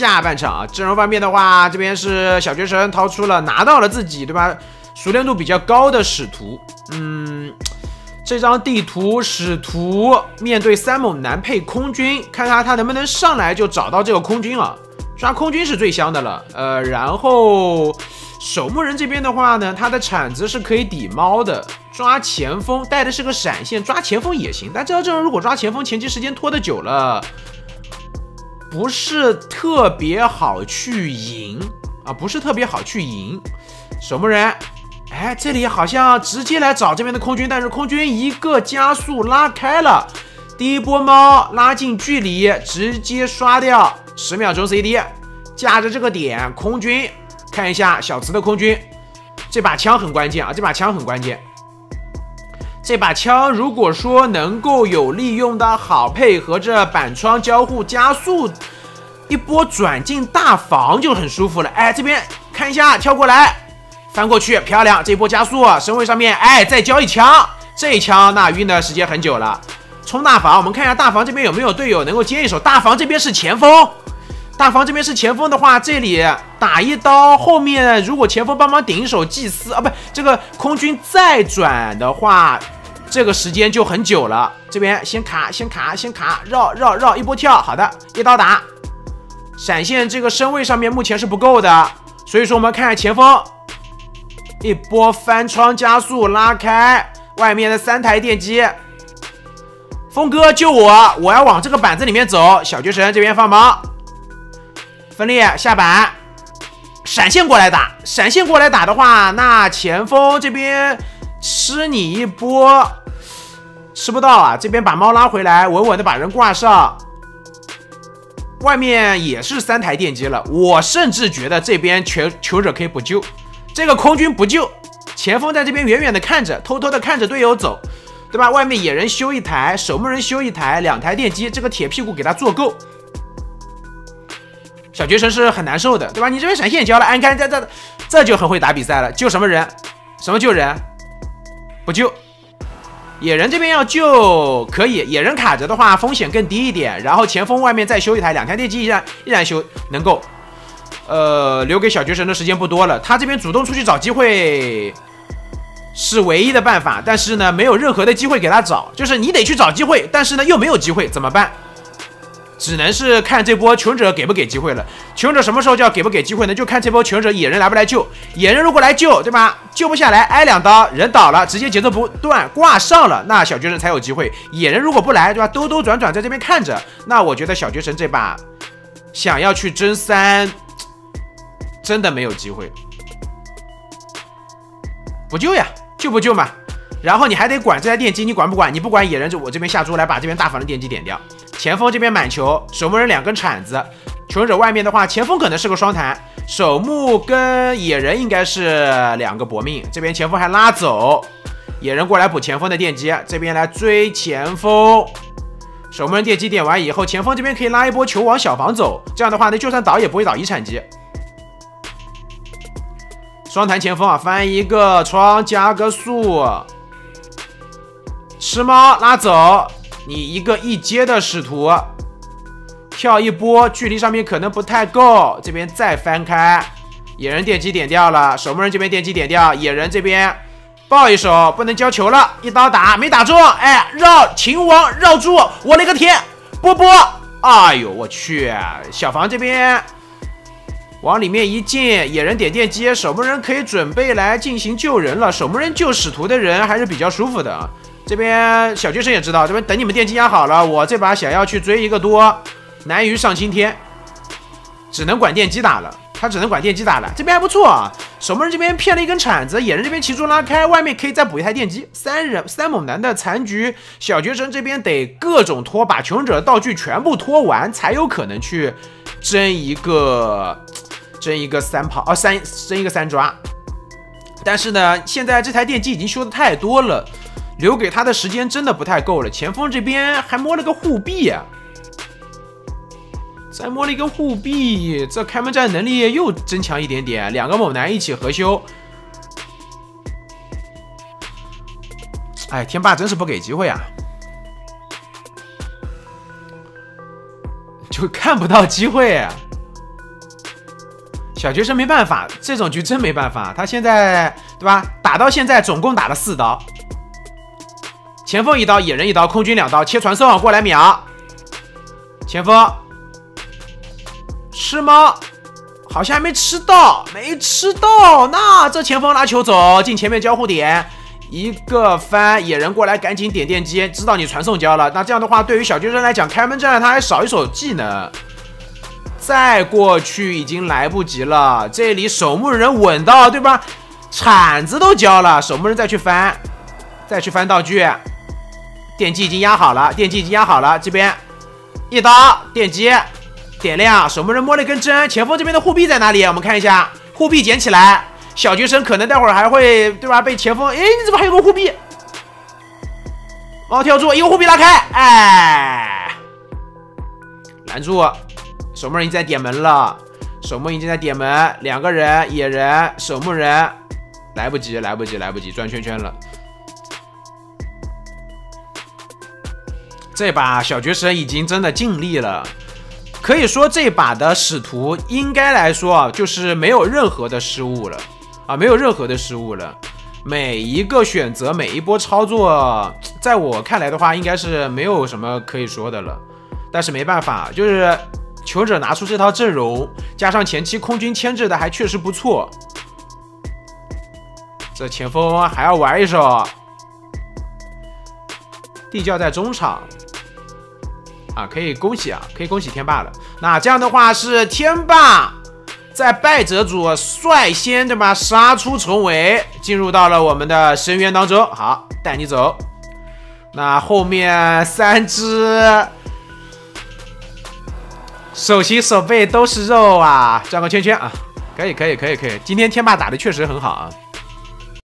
下半场啊，阵容方面的话，这边是小学生掏出了拿到了自己对吧？熟练度比较高的使徒，嗯，这张地图使徒面对三猛男配空军，看看他能不能上来就找到这个空军啊？抓空军是最香的了，呃，然后守墓人这边的话呢，他的铲子是可以抵猫的，抓前锋带的是个闪现，抓前锋也行，但这套阵容如果抓前锋，前期时间拖得久了。不是特别好去赢啊，不是特别好去赢。守墓人，哎，这里好像直接来找这边的空军，但是空军一个加速拉开了，第一波猫拉近距离，直接刷掉十秒钟 CD，架着这个点，空军看一下小慈的空军，这把枪很关键啊，这把枪很关键。这把枪如果说能够有利用的好，配合着板窗交互加速，一波转进大房就很舒服了。哎，这边看一下，跳过来，翻过去，漂亮！这波加速，身位上面，哎，再交一枪，这一枪那晕的时间很久了。冲大房，我们看一下大房这边有没有队友能够接一手。大房这边是前锋，大房这边是前锋的话，这里打一刀，后面如果前锋帮忙顶一手祭司啊，不，这个空军再转的话。这个时间就很久了，这边先卡，先卡，先卡，绕绕绕，一波跳，好的，一刀打，闪现这个身位上面目前是不够的，所以说我们看前锋，一波翻窗加速拉开外面的三台电机，峰哥救我，我要往这个板子里面走，小绝神这边放忙，分裂下板，闪现过来打，闪现过来打的话，那前锋这边吃你一波。吃不到啊！这边把猫拉回来，稳稳的把人挂上。外面也是三台电机了，我甚至觉得这边求求者可以不救，这个空军不救，前锋在这边远远的看着，偷偷的看着队友走，对吧？外面野人修一台，守墓人修一台，两台电机，这个铁屁股给他做够。小绝神是很难受的，对吧？你这边闪现交了，安看这这这就很会打比赛了，救什么人？什么救人？不救。野人这边要救可以，野人卡着的话风险更低一点。然后前锋外面再修一台，两台电机依然依然修能够。呃，留给小绝神的时间不多了，他这边主动出去找机会是唯一的办法，但是呢，没有任何的机会给他找，就是你得去找机会，但是呢又没有机会，怎么办？只能是看这波求生者给不给机会了。求生者什么时候叫给不给机会呢？就看这波求生者野人来不来救。野人如果来救，对吧？救不下来，挨两刀，人倒了，直接节奏不断挂上了，那小绝神才有机会。野人如果不来，对吧？兜兜转转在这边看着，那我觉得小绝神这把想要去争三，真的没有机会。不救呀，救不救嘛？然后你还得管这台电机，你管不管？你不管，野人就我这边下猪来把这边大房的电机点掉。前锋这边满球，守墓人两根铲子，求生者外面的话，前锋可能是个双弹，守墓跟野人应该是两个搏命。这边前锋还拉走，野人过来补前锋的电机，这边来追前锋。守墓人电机点完以后，前锋这边可以拉一波球往小房走，这样的话呢，就算倒也不会倒遗产机。双弹前锋啊，翻一个窗加个速。吃猫拉走，你一个一阶的使徒，跳一波，距离上面可能不太够。这边再翻开，野人电击点掉了，守墓人这边电击点掉，野人这边抱一手，不能交球了，一刀打没打中，哎，绕秦王绕住，我勒个天，波波，哎呦我去，小房这边往里面一进，野人点电击，守墓人可以准备来进行救人了，守墓人救使徒的人还是比较舒服的。这边小学生也知道，这边等你们电机压好了，我这把想要去追一个多，难于上青天，只能管电机打了。他只能管电机打了。这边还不错啊，守墓人这边骗了一根铲子，野人这边骑猪拉开，外面可以再补一台电机。三人三猛男的残局，小学生这边得各种拖，把求生者道具全部拖完，才有可能去争一个争一个三跑啊三争一个三抓。但是呢，现在这台电机已经修的太多了。留给他的时间真的不太够了。前锋这边还摸了个护臂啊，再摸了一个护臂，这开门战能力又增强一点点。两个猛男一起合修，哎，天霸真是不给机会啊，就看不到机会。小学生没办法，这种局真没办法。他现在对吧？打到现在总共打了四刀，前锋一刀，野人一刀，空军两刀，切传送过来秒。前锋吃吗？好像还没吃到，没吃到。那这前锋拿球走进前面交互点，一个翻，野人过来赶紧点电机，知道你传送交了。那这样的话，对于小学生来讲，开门战他还少一手技能。再过去已经来不及了，这里守墓人稳到，对吧？铲子都交了，守墓人再去翻，再去翻道具，电机已经压好了，电机已经压好了，这边一刀电机点亮，守墓人摸了一根针，前锋这边的护臂在哪里？我们看一下，护臂捡起来，小学生可能待会儿还会，对吧？被前锋，哎，你怎么还有个护臂？哦，跳住，一个护臂拉开，哎，拦住。守墓人已经在点门了，守墓人已经在点门，两个人，野人，守墓人，来不及，来不及，来不及，转圈圈了。这把小绝神已经真的尽力了，可以说这把的使徒应该来说啊，就是没有任何的失误了啊，没有任何的失误了，每一个选择，每一波操作，在我看来的话，应该是没有什么可以说的了。但是没办法，就是。求者拿出这套阵容，加上前期空军牵制的还确实不错。这前锋还要玩一手，地窖在中场啊，可以恭喜啊，可以恭喜天霸了。那这样的话是天霸在败者组率先对吧，杀出重围，进入到了我们的深渊当中。好，带你走。那后面三只。手心手背都是肉啊！转个圈圈啊，可以可以可以可以，今天天霸打的确实很好啊。